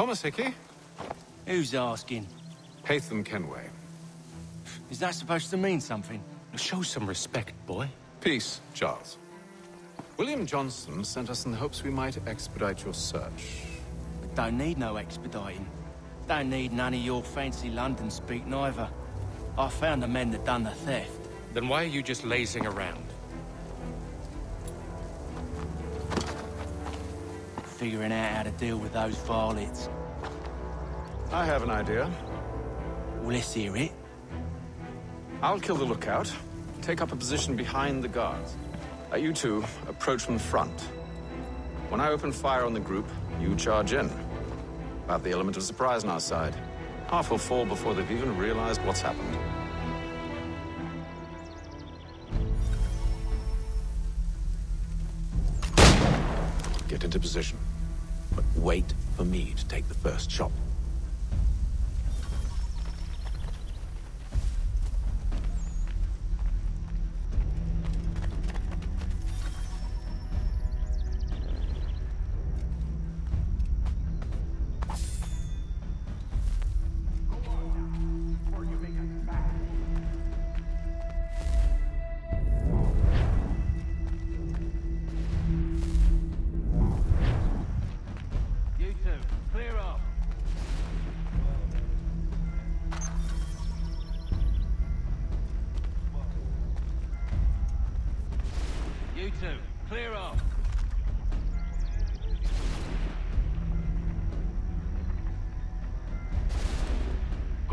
Thomas Hickey? Who's asking? Haytham Kenway. Is that supposed to mean something? Show some respect, boy. Peace, Charles. William Johnson sent us in the hopes we might expedite your search. Don't need no expediting. Don't need none of your fancy London speak neither. I found the men that done the theft. Then why are you just lazing around? Figuring out how to deal with those varlets. I have an idea. Well, let's hear it. I'll kill the lookout, take up a position behind the guards. Uh, you two approach from the front. When I open fire on the group, you charge in. Have the element of surprise on our side. Half will fall before they've even realized what's happened. Get into position. But wait for me to take the first shot.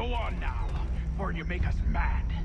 Go on now, before you make us mad.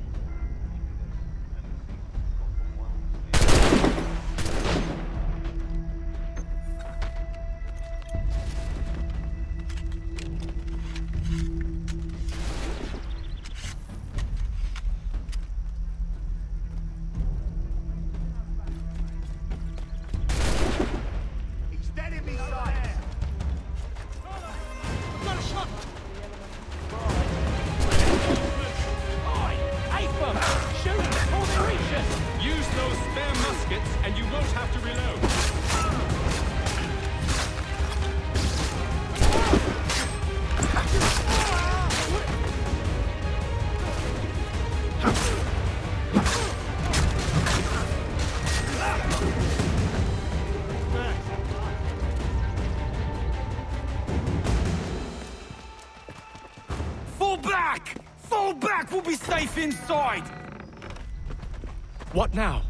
Safe inside! What now?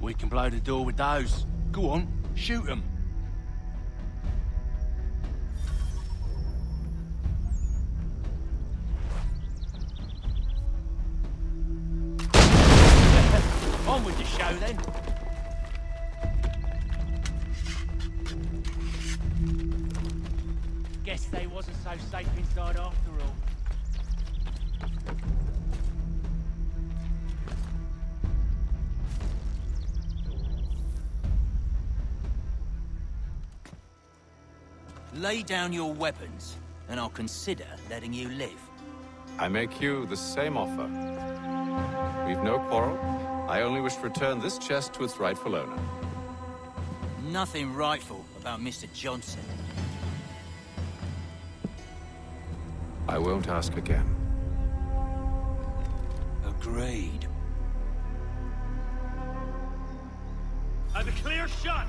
We can blow the door with those. Go on, shoot them. on with the show then. Guess they wasn't so safe inside after all. Lay down your weapons, and I'll consider letting you live. I make you the same offer. We've no quarrel. I only wish to return this chest to its rightful owner. Nothing rightful about Mr. Johnson. I won't ask again. Agreed. I have a clear shot.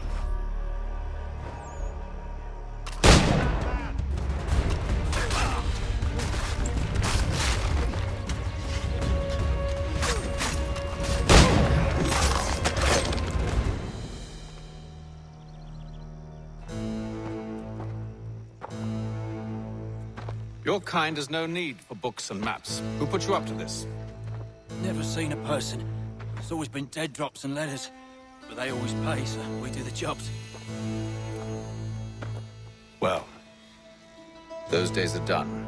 Your kind has no need for books and maps. Who put you up to this? Never seen a person. It's always been dead drops and letters. But they always pay, so we do the jobs. Well, those days are done.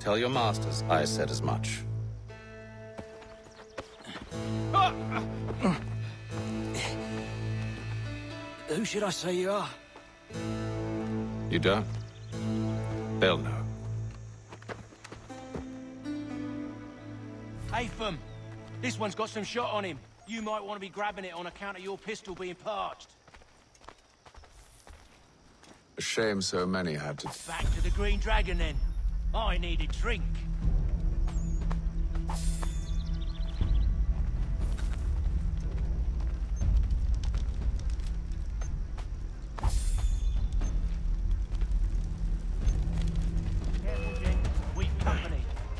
Tell your masters I said as much. Who should I say you are? You don't? They'll know. Apham! This one's got some shot on him. You might want to be grabbing it on account of your pistol being parched. A shame so many had to... Back to the Green Dragon then. I need a drink.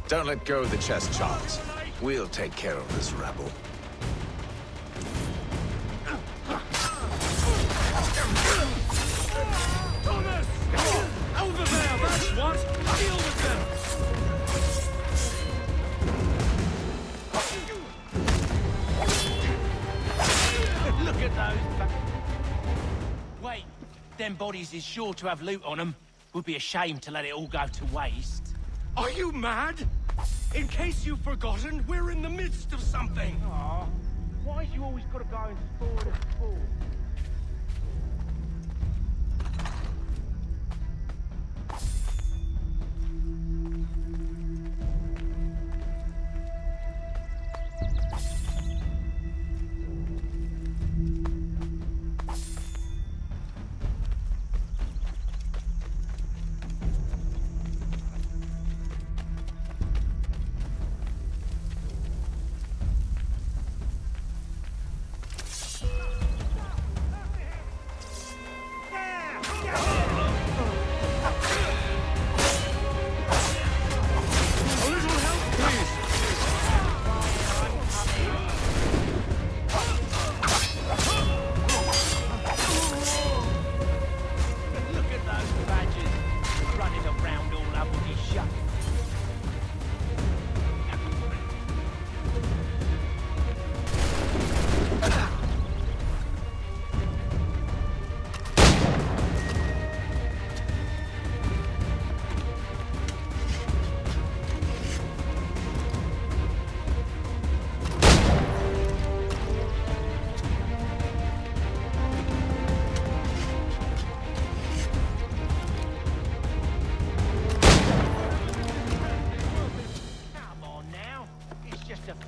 Don't let go of the chest, Charles. We'll take care of this rabble. Thomas! Over there, that's what! Deal with them! Look at those Wait, them bodies is sure to have loot on them. Would be a shame to let it all go to waste. Are you mad? In case you've forgotten, we're in the midst of something! Aw, why is you always gotta go and spoil the sport?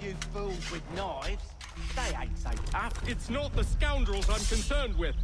Few fools with knives. They ain't so tough. It's not the scoundrels I'm concerned with.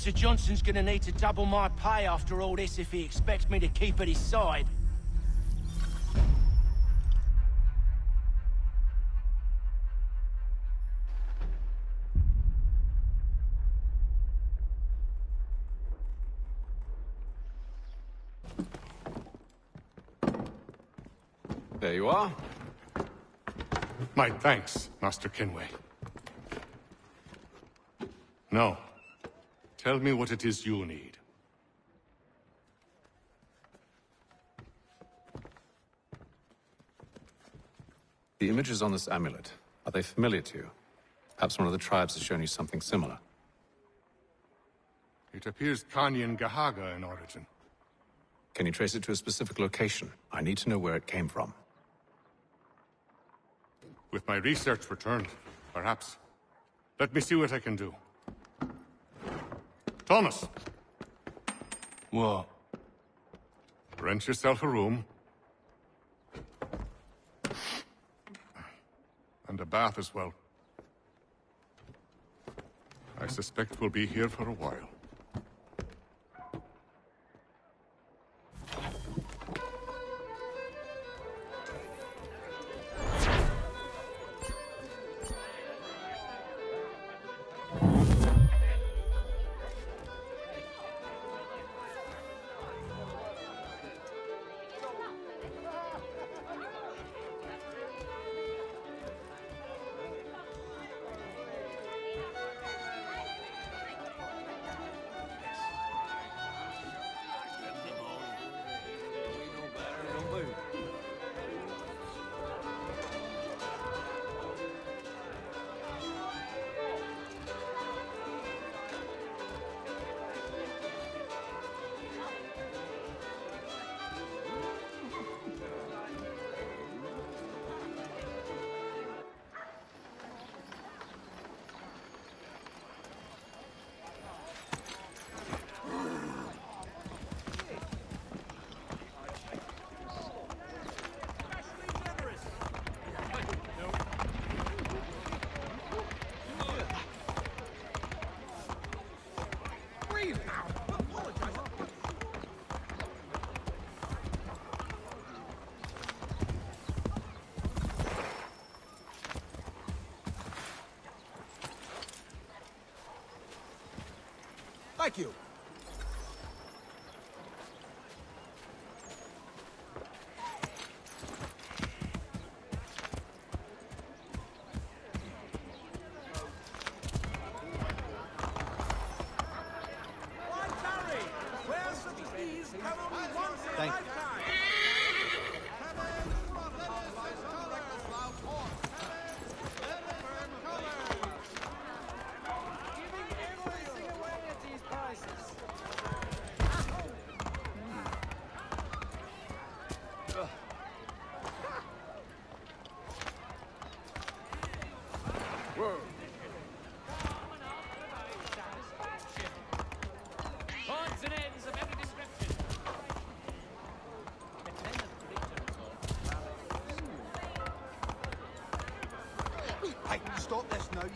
Mr. Johnson's gonna need to double my pay after all this if he expects me to keep at his side. There you are. My thanks, Master Kenway. Now, tell me what it is you need. The images on this amulet, are they familiar to you? Perhaps one of the tribes has shown you something similar. It appears Kanien'kehá:ka in origin. Can you trace it to a specific location? I need to know where it came from. With my research returned, perhaps. Let me see what I can do. Thomas! What? Rent yourself a room. And a bath as well. I suspect we'll be here for a while. Thank you.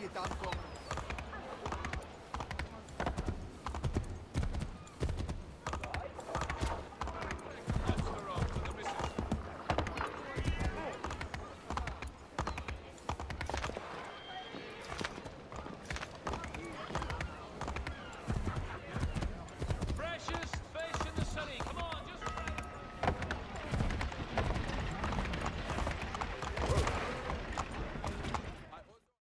you done?